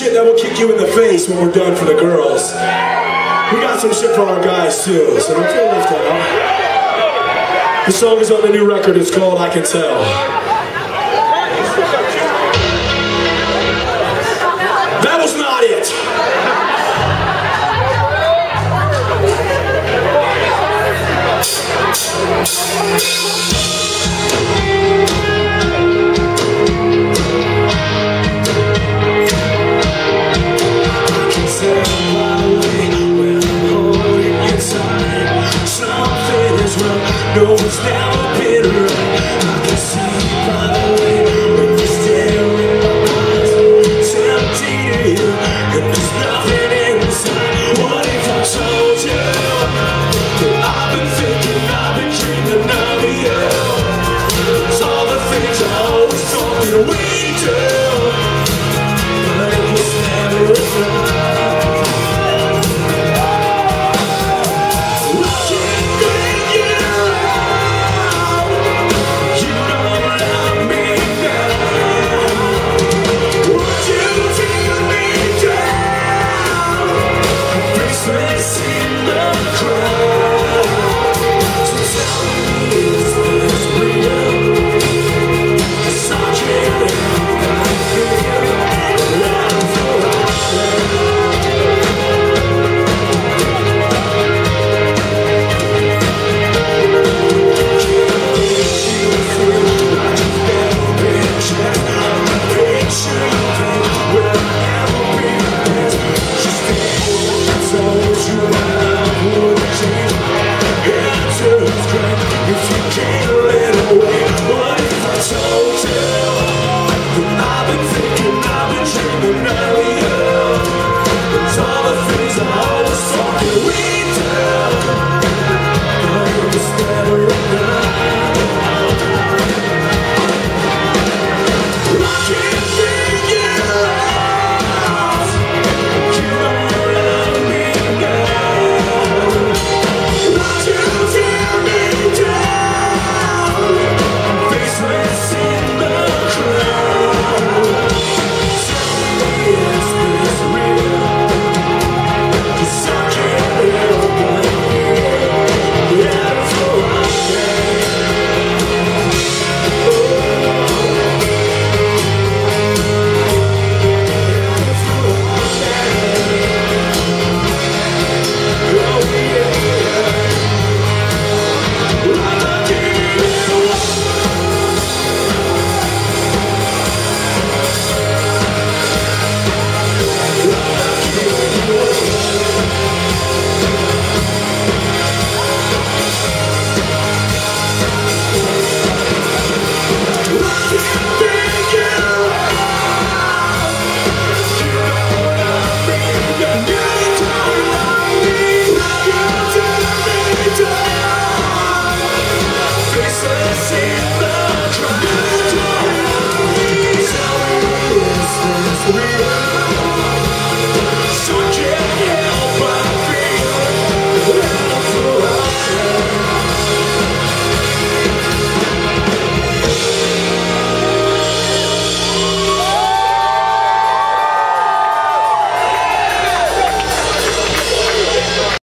shit that will kick you in the face when we're done for the girls. We got some shit for our guys too, so don't feel left out. The song is on the new record, it's called I Can Tell. tears run No one's now bitter I can see by the way When you stare in my eyes. It's to you And there's nothing inside. What if I told you That I've been thinking I've been dreaming of you? It's all the things I always thought that we do. in the crowd. It's a change.